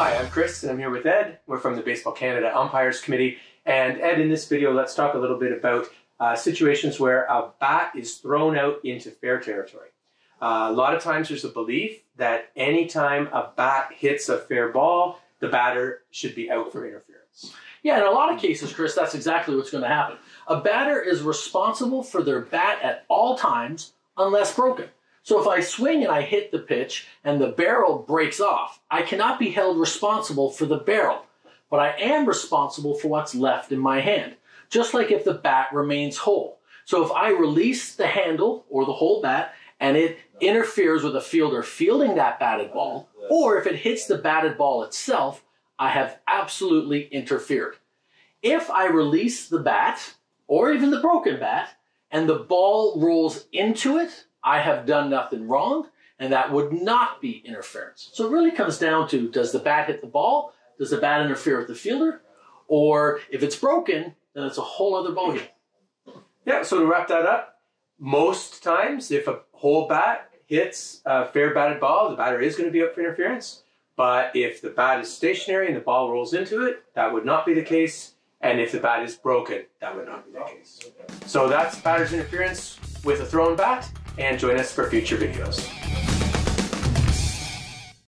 Hi, I'm Chris, and I'm here with Ed. We're from the Baseball Canada Umpires Committee. And Ed, in this video, let's talk a little bit about uh, situations where a bat is thrown out into fair territory. Uh, a lot of times there's a belief that anytime a bat hits a fair ball, the batter should be out for interference. Yeah, in a lot of cases, Chris, that's exactly what's going to happen. A batter is responsible for their bat at all times unless broken. So if I swing and I hit the pitch and the barrel breaks off, I cannot be held responsible for the barrel, but I am responsible for what's left in my hand, just like if the bat remains whole. So if I release the handle or the whole bat and it interferes with a fielder fielding that batted ball, or if it hits the batted ball itself, I have absolutely interfered. If I release the bat, or even the broken bat, and the ball rolls into it, I have done nothing wrong, and that would not be interference. So it really comes down to does the bat hit the ball? Does the bat interfere with the fielder? Or if it's broken, then it's a whole other ballgame. Yeah, so to wrap that up, most times if a whole bat hits a fair batted ball, the batter is going to be up for interference. But if the bat is stationary and the ball rolls into it, that would not be the case. And if the bat is broken, that would not be the case. So that's batter's interference with a thrown bat and join us for future videos.